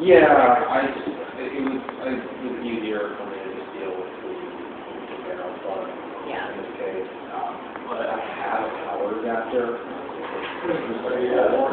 Yeah, I, it it was, it was easier for me to just deal with the, the general fund Yeah. in this case. Um, But I have a power adapter. Hmm. Yeah.